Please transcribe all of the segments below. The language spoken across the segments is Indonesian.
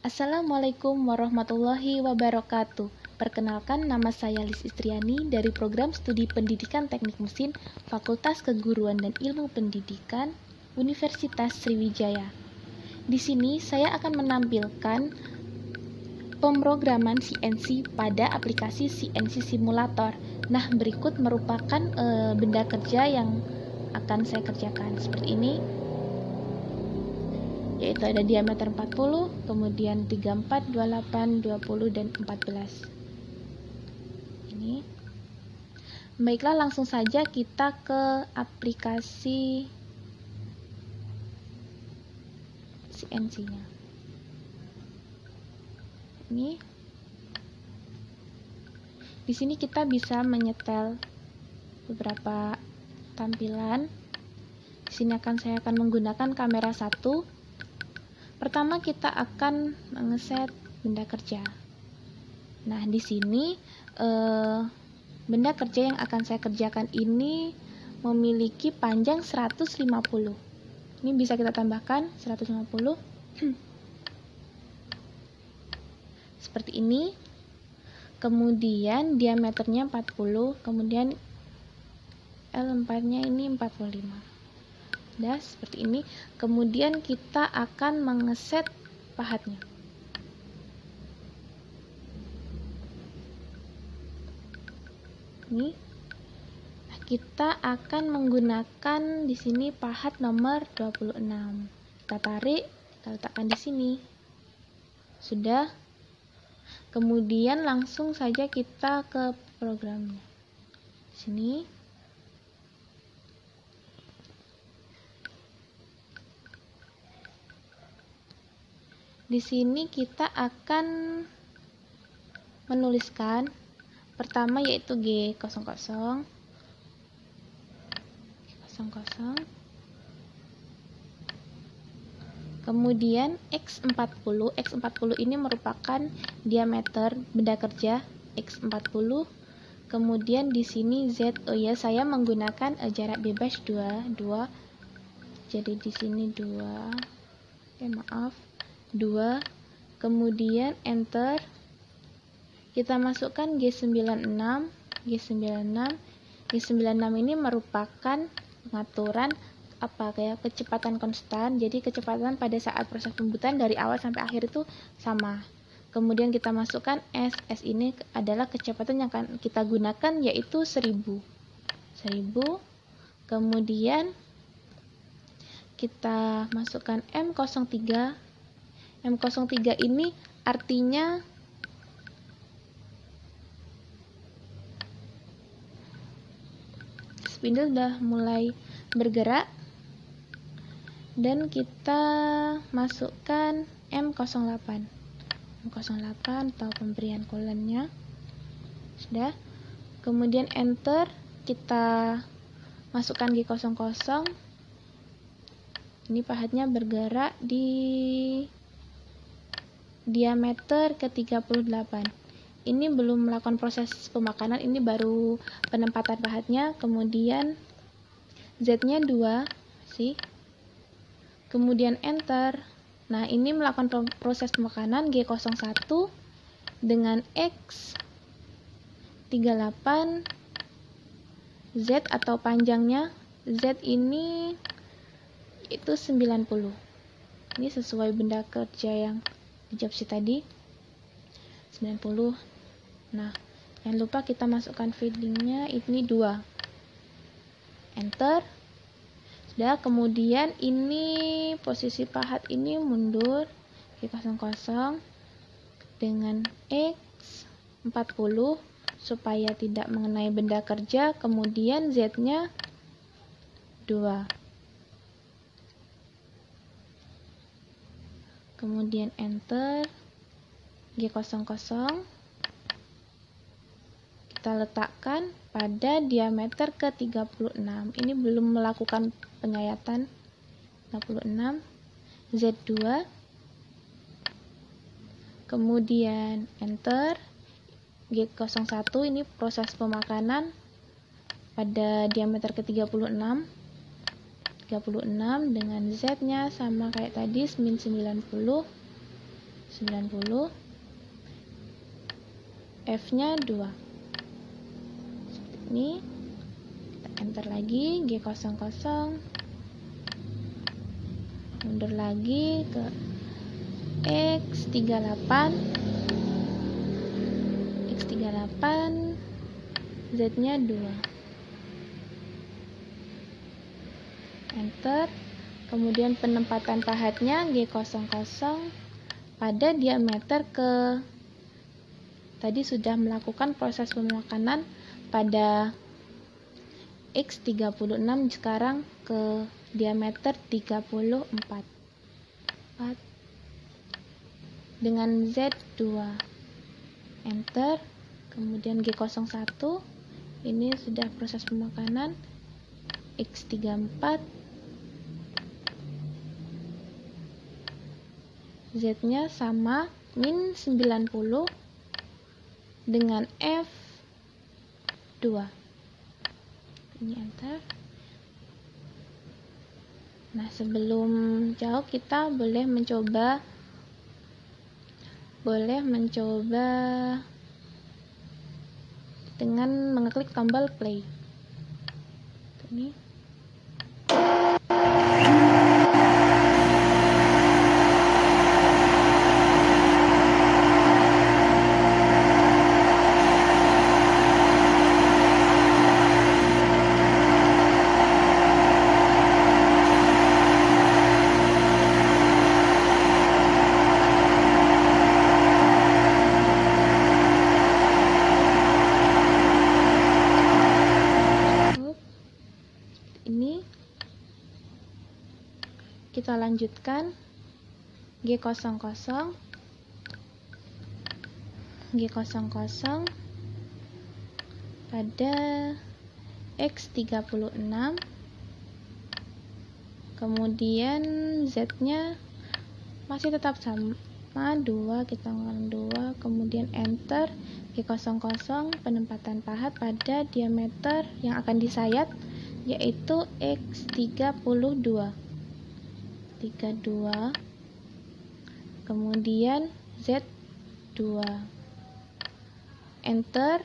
Assalamualaikum warahmatullahi wabarakatuh. Perkenalkan nama saya Lis Istriani dari program studi Pendidikan Teknik Mesin Fakultas Keguruan dan Ilmu Pendidikan Universitas Sriwijaya. Di sini saya akan menampilkan pemrograman CNC pada aplikasi CNC Simulator. Nah, berikut merupakan e, benda kerja yang akan saya kerjakan seperti ini yaitu ada diameter 40, kemudian 34, 28, 20, dan 14. Ini. Baiklah, langsung saja kita ke aplikasi CNC-nya. Ini. Di sini kita bisa menyetel beberapa tampilan. Di sini akan saya akan menggunakan kamera 1 Pertama kita akan mengeset benda kerja. Nah, di sini eh, benda kerja yang akan saya kerjakan ini memiliki panjang 150. Ini bisa kita tambahkan 150. Seperti ini. Kemudian diameternya 40, kemudian L4-nya ini 45 das seperti ini. Kemudian kita akan mengeset pahatnya. Ini. Nah, kita akan menggunakan di sini pahat nomor 26 kita tarik kita letakkan di sini. Sudah. Kemudian langsung saja kita ke programnya. Sini Di sini kita akan menuliskan pertama yaitu G00 00 Kemudian X40, X40 ini merupakan diameter benda kerja X40. Kemudian di sini Z, oh ya saya menggunakan uh, jarak bebas 2, 2. Jadi di sini 2. Eh maaf. 2 kemudian enter. Kita masukkan G96 G96 G96 ini merupakan pengaturan apa kayak kecepatan konstan. Jadi kecepatan pada saat proses pembuatan dari awal sampai akhir itu sama. Kemudian kita masukkan S. S ini adalah kecepatan yang akan kita gunakan yaitu 1000 1000 kemudian kita masukkan M03 M03 ini artinya spindle sudah mulai bergerak. Dan kita masukkan M08. M08 atau pemberian kolennya sudah. Kemudian enter. Kita masukkan G00. Ini pahatnya bergerak di diameter ke 38 ini belum melakukan proses pemakanan ini baru penempatan pahatnya kemudian Z nya 2 sih kemudian enter. Nah ini melakukan proses pemakanan G01 dengan X 38 Z atau panjangnya Z ini itu 90 ini sesuai benda kerja yang di job sheet tadi 90 nah jangan lupa kita masukkan feedingnya. Ini 2 enter. Sudah kemudian ini posisi pahat ini mundur. Ke 00 dengan X 40 supaya tidak mengenai benda kerja. Kemudian Z nya 2 kemudian enter. G00. Kita letakkan pada diameter ke 36 ini belum melakukan penyayatan. 36 Z2 kemudian enter. G01 ini proses pemakanan pada diameter ke 36 36 dengan Z nya sama kayak tadi min 90 90 F nya 2 seperti ini. Kita enter lagi G00 mundur lagi ke X38 X38 Z nya 2 enter. Kemudian penempatan pahatnya G00 pada diameter ke tadi sudah melakukan proses pemakanan pada X36 sekarang ke diameter 34 4 dengan Z2 enter. Kemudian G01. Ini sudah proses pemakanan. X34 Z nya sama min 90 dengan F2 ini enter nah sebelum jauh kita boleh mencoba boleh mencoba dengan mengeklik tombol play. Ini kita lanjutkan. G00. G00. Pada X36 kemudian Z nya masih tetap sama. 2 kita ngelakuin 2 kemudian enter. G00 penempatan pahat pada diameter yang akan disayat yaitu X32 32 kemudian Z2 enter.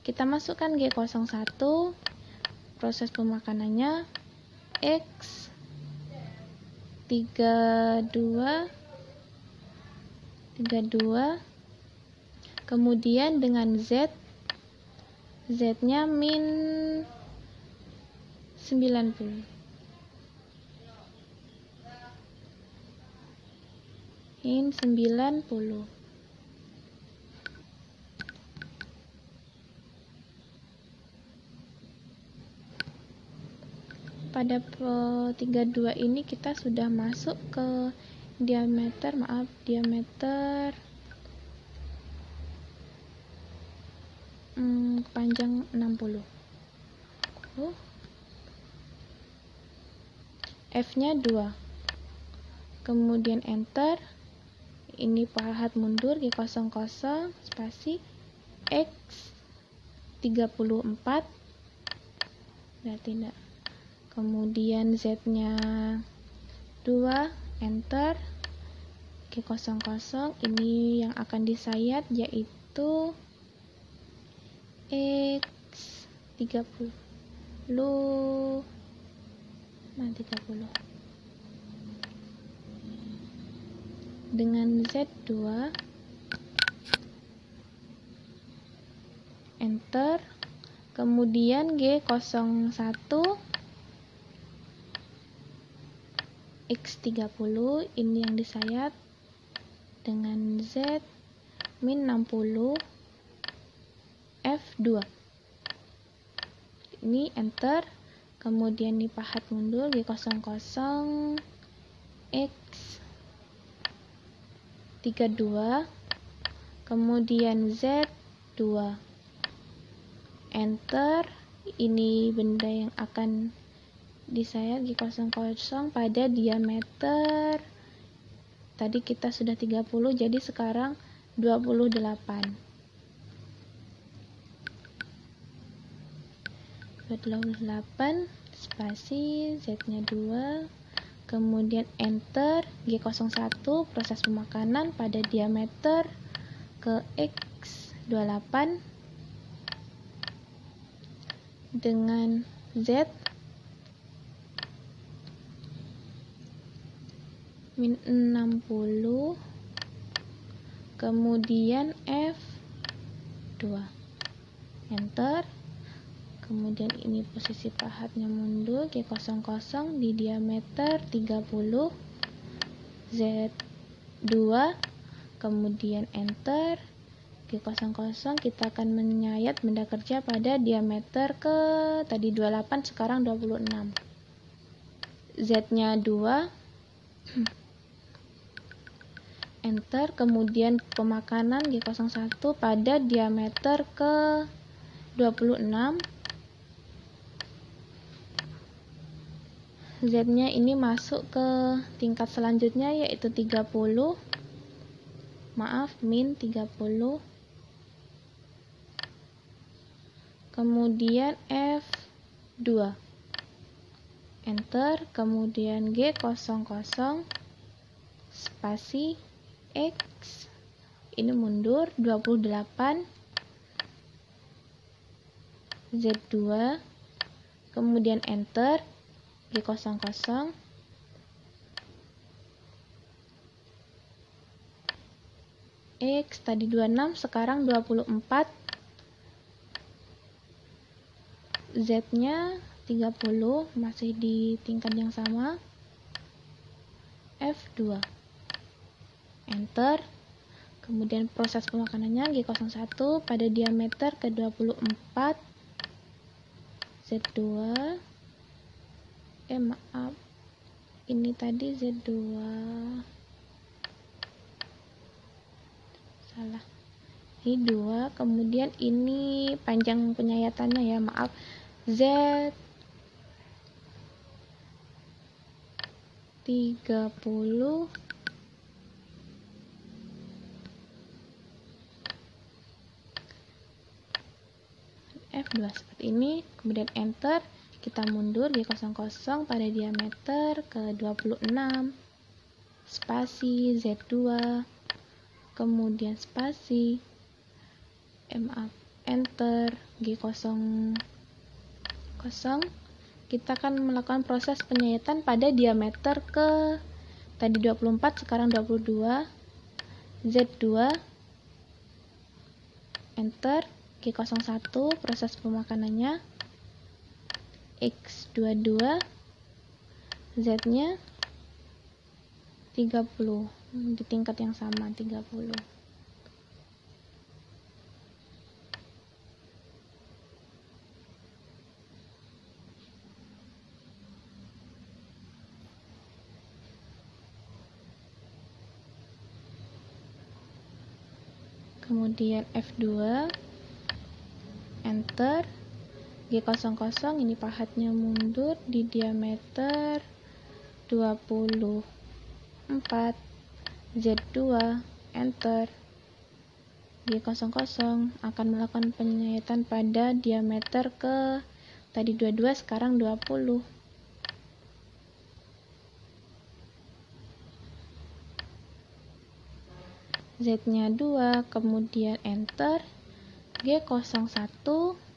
Kita masukkan G01. Proses pemakanannya. X. 32 32 kemudian dengan Z Z nya min 90 in 90 pada 32 ini kita sudah masuk ke diameter maaf diameter hmm, panjang 60 oh. F nya 2 kemudian enter ini pahat mundur G00 spasi X 34 berarti tidak kemudian Z nya 2 enter G00 ini yang akan disayat yaitu X 30 lu nah 30 dengan Z2 enter. Kemudian G01 X30 ini yang disayat. Dengan Z min 60 F2 ini enter. Kemudian dipahat mundur G00 X 32 kemudian Z2 enter. Ini benda yang akan disayat G00 pada diameter. Tadi kita sudah 30 jadi sekarang 28 28 spasi Z nya 2 kemudian enter G01 proses pemakanan pada diameter ke X28 dengan Z min 60 kemudian F2 enter kemudian ini posisi pahatnya mundur G00 di diameter 30 Z2 kemudian enter G00 kita akan menyayat benda kerja pada diameter ke tadi 28 sekarang 26 Z nya 2 enter kemudian pemakanan G01 pada diameter ke 26 Z nya ini masuk ke tingkat selanjutnya yaitu 30 maaf min 30 kemudian F2 enter kemudian G00 spasi X. Ini mundur 28 Z2 kemudian enter G00 X tadi 26 sekarang 24 Z nya 30 masih di tingkat yang sama. F2 enter. Kemudian proses pemakanannya G01 pada diameter ke 24 Z2 eh maaf. Ini tadi Z2 salah. Ini 2 kemudian ini panjang penyayatannya ya maaf. Z 30 F2 seperti ini kemudian enter kita mundur G00 pada diameter ke 26 spasi Z2 kemudian spasi MA enter G00 kita akan melakukan proses penyayatan pada diameter ke tadi 24 sekarang 22 Z2 enter G01 proses pemakanannya X22 Z nya 30 di tingkat yang sama 30 kemudian F2 enter G00 ini pahatnya mundur di diameter 24 Z2 enter. G00 akan melakukan penyayatan pada diameter ke tadi 22 sekarang 20 Z nya 2 kemudian enter. G01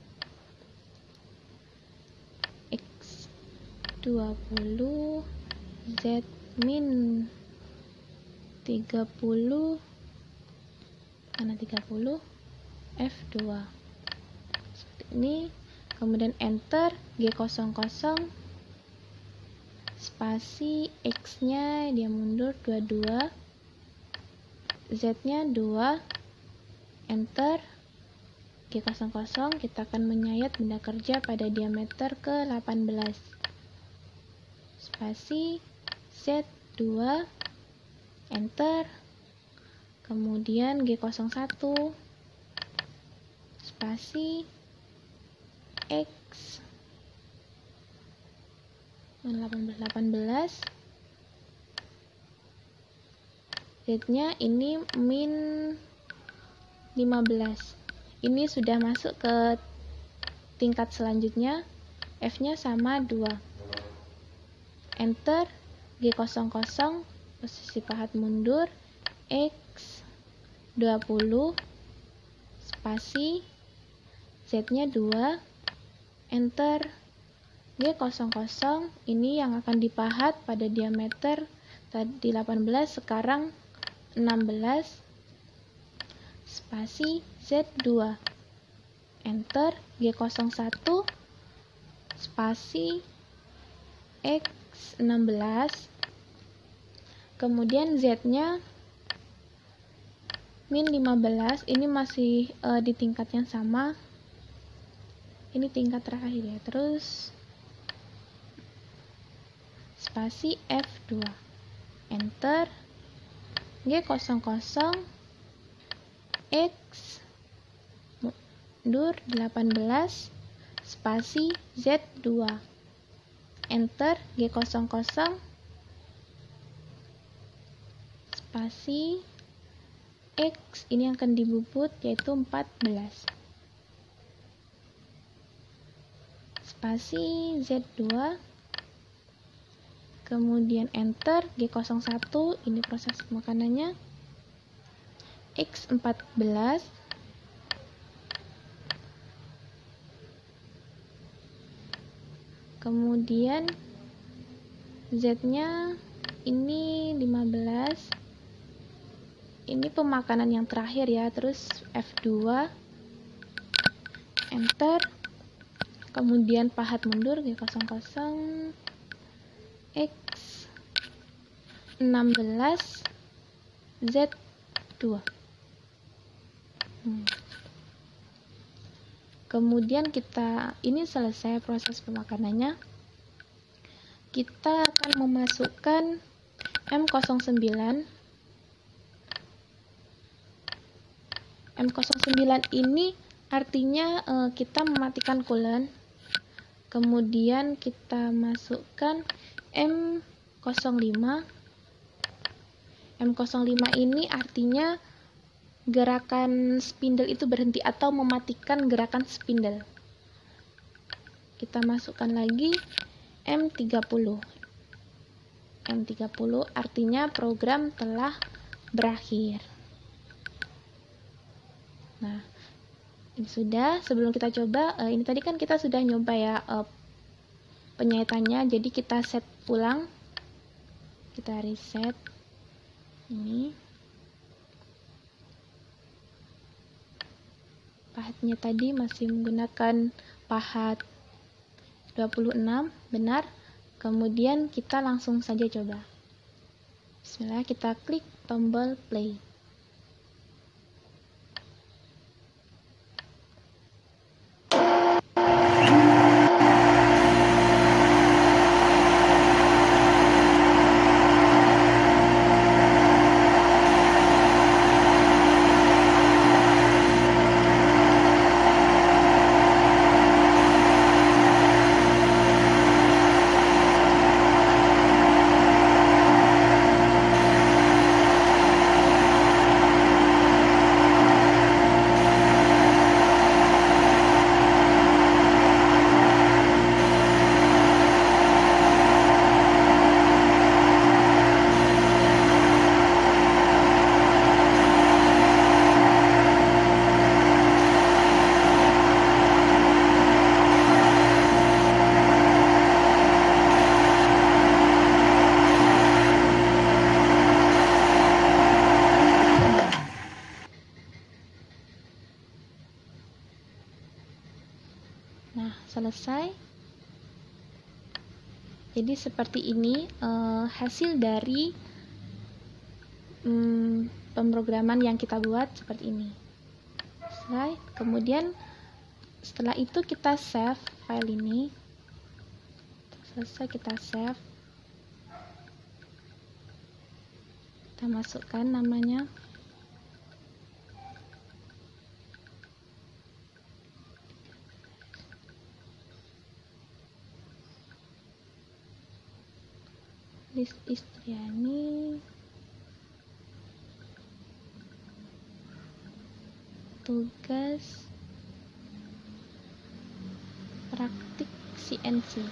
20 Z min 30 mana 30 F2 seperti ini. Kemudian enter G00 spasi X nya dia mundur 22 Z nya 2 enter G00 kita akan menyayat benda kerja pada diameter ke 18 spasi Z2 enter. Kemudian G01. Spasi X. 18 18 Z nya ini min 15 ini sudah masuk ke tingkat selanjutnya. F nya sama 2 enter. G00 posisi pahat mundur. X. 20 spasi. Z-nya 2 enter. G00 ini yang akan dipahat pada diameter tadi 18 sekarang 16 spasi Z2 enter. G01 spasi X16 kemudian Z nya min 15 ini masih uh, di tingkat yang sama. Ini tingkat terakhir ya. Terus spasi F2 enter. G00 X. Mundur 18 spasi Z2 enter G00. Spasi. X ini akan dibubut yaitu 14 spasi Z2 kemudian enter G01 ini proses makanannya. X14 kemudian Z nya ini 15 ini pemakanan yang terakhir ya terus F2 enter. Kemudian pahat mundur G00 X 16 Z2 hmm. Kemudian kita ini selesai proses pemakanannya. Kita akan memasukkan M09. M09 ini artinya uh, kita mematikan coolant kemudian kita masukkan M05 M05 ini artinya gerakan spindle itu berhenti atau mematikan gerakan spindle kita masukkan lagi M30 M30 artinya program telah berakhir Nah, ini sudah. Sebelum kita coba, uh, ini tadi kan kita sudah nyoba ya uh, penyaitannya. Jadi kita set ulang. Kita reset. Ini. Pahatnya tadi masih menggunakan pahat 26, benar. Kemudian kita langsung saja coba. Bismillah, kita klik tombol play. selesai jadi seperti ini uh, hasil dari um, pemrograman yang kita buat seperti ini. Selesai kemudian setelah itu kita save file ini. Selesai kita save. Kita masukkan namanya Lis Istriani tugas praktik CNC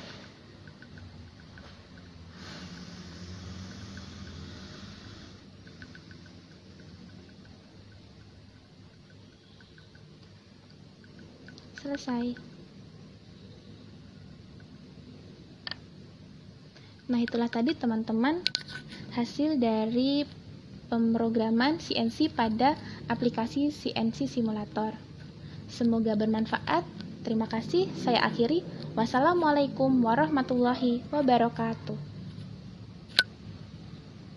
selesai. Nah, itulah tadi teman-teman hasil dari pemrograman CNC pada aplikasi CNC Simulator. Semoga bermanfaat. Terima kasih. Saya akhiri. Wassalamualaikum warahmatullahi wabarakatuh.